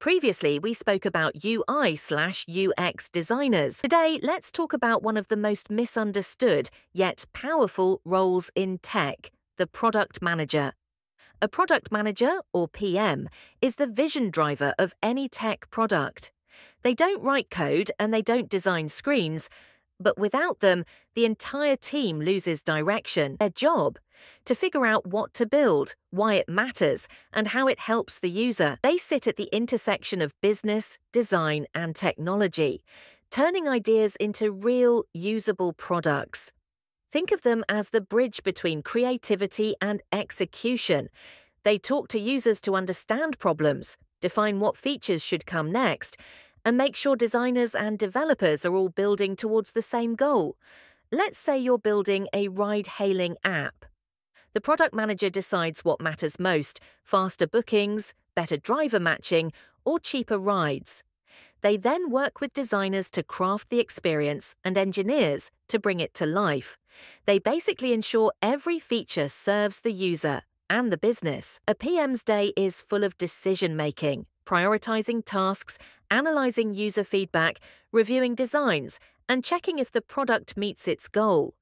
Previously, we spoke about UI slash UX designers. Today, let's talk about one of the most misunderstood yet powerful roles in tech the product manager. A product manager, or PM, is the vision driver of any tech product. They don't write code and they don't design screens, but without them, the entire team loses direction. Their job to figure out what to build, why it matters, and how it helps the user. They sit at the intersection of business, design, and technology, turning ideas into real, usable products. Think of them as the bridge between creativity and execution. They talk to users to understand problems, define what features should come next, and make sure designers and developers are all building towards the same goal. Let's say you're building a ride hailing app. The product manager decides what matters most faster bookings, better driver matching, or cheaper rides. They then work with designers to craft the experience and engineers to bring it to life. They basically ensure every feature serves the user and the business. A PM's day is full of decision making, prioritizing tasks, analyzing user feedback, reviewing designs, and checking if the product meets its goal.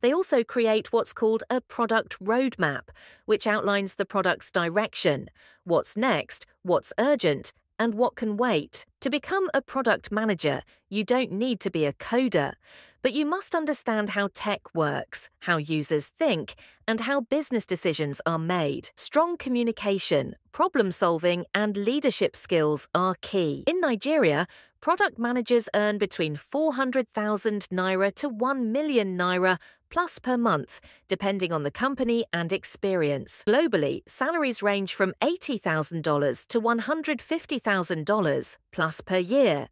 They also create what's called a product roadmap, which outlines the product's direction, what's next, what's urgent, and what can wait. To become a product manager, you don't need to be a coder, but you must understand how tech works, how users think, and how business decisions are made. Strong communication, problem solving, and leadership skills are key. In Nigeria, product managers earn between 400,000 naira to 1 million naira plus per month, depending on the company and experience. Globally, salaries range from $80,000 to $150,000 plus per year.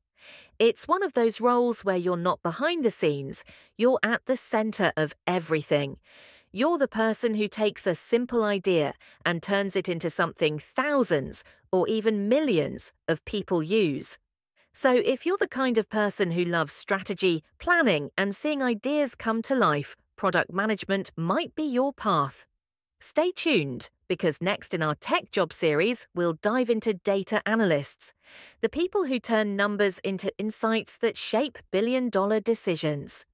It's one of those roles where you're not behind the scenes, you're at the centre of everything. You're the person who takes a simple idea and turns it into something thousands or even millions of people use. So, if you're the kind of person who loves strategy, planning, and seeing ideas come to life, product management might be your path. Stay tuned, because next in our Tech Job series, we'll dive into data analysts, the people who turn numbers into insights that shape billion dollar decisions.